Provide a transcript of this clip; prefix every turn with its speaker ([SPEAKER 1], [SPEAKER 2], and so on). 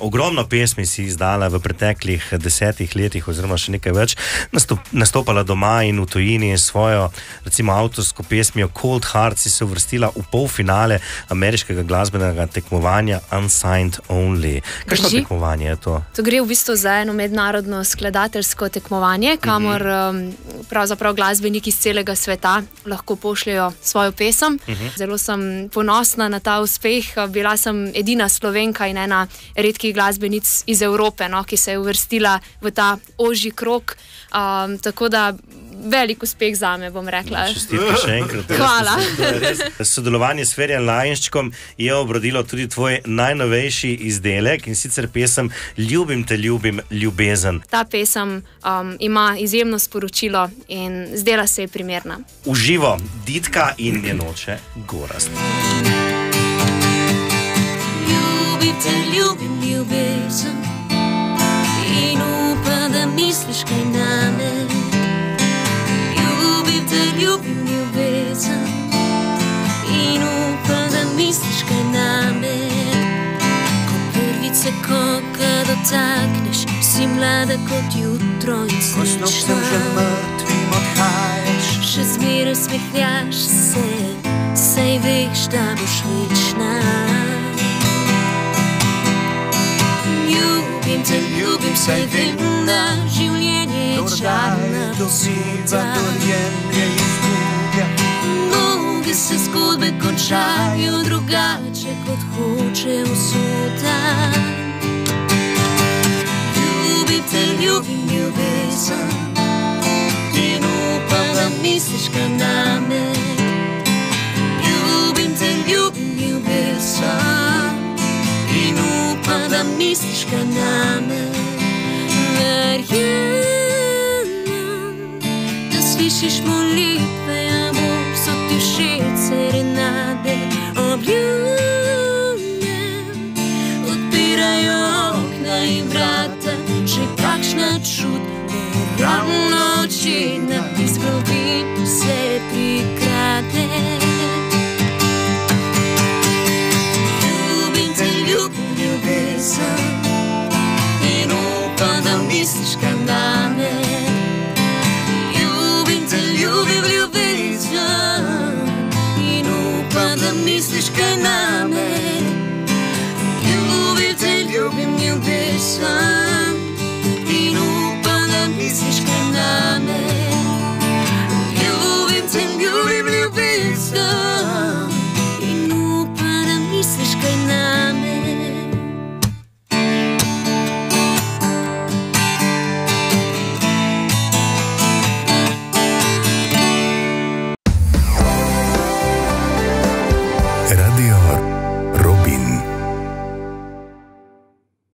[SPEAKER 1] Ogromno pesmi si izdala v preteklih desetih letih, oziroma še nekaj več, nastop, nastopala doma in v tujini s svojo, recimo, avtorsko pesmijo Cold Heart, si se uvrstila v polfinale ameriškega glasbenega tekmovanja Unsigned Only. Kakšno
[SPEAKER 2] Drži.
[SPEAKER 1] tekmovanje je to?
[SPEAKER 2] To gre v bistvu za eno mednarodno skladateljsko tekmovanje, kamor um, pravzaprav glasbeniki iz celega sveta lahko pošljajo svojo pesem. Zelo sem ponosna na ta uspeh. Bila sem edina slovenka in ena redkih glasbenic iz Evrope, no, ki se je uvrstila v ta ožji krok. Um, tako da velik uspeh za me, bom rekla.
[SPEAKER 1] Čestitke še enkrat. Je
[SPEAKER 2] Hvala.
[SPEAKER 1] je Sodelovanje s Ferjem Lajnščkom je obrodilo tudi tvoj najnovejši izdelek in sicer pesem Ljubim te, ljubim, ljubezen.
[SPEAKER 2] Ta pesem um, ima izjemno sporočilo in zdela se je primerna.
[SPEAKER 1] Uživo, Ditka in njenoče Gorast.
[SPEAKER 3] Ljubim te, ljubim ljubezen in upam, da misliš kaj name. Te, ljubim ljubezen in upam, da misliš kaj name. Ko prvice koka dotakneš, si mlada kot jutro in
[SPEAKER 4] Ko snov sem že mrtvim odhajaš,
[SPEAKER 3] Še zmeraj smehljaš se, saj veš, da boš večna. Ljubim te, ljubim, saj vem, da življenje je
[SPEAKER 4] kdor
[SPEAKER 3] čarna
[SPEAKER 4] daje dobiva,
[SPEAKER 3] beseda.
[SPEAKER 4] kdor jemlje izgublja.
[SPEAKER 3] Mnoge se zgodbe končajo drugače, kot hoče usoda. Ljubim te, ljubim ljubezen in upam, da misliš kaj name. Ljubim te, ljubim ljubezen in upam, da misliš kaj name. Verjamem, slišiš molitve, a Bog so ti všeč serenade. Obljubim, odpirajo okna in vrata, že kakšna čudna, ravno očitna, iz globin se prikrade. Στις και να Radio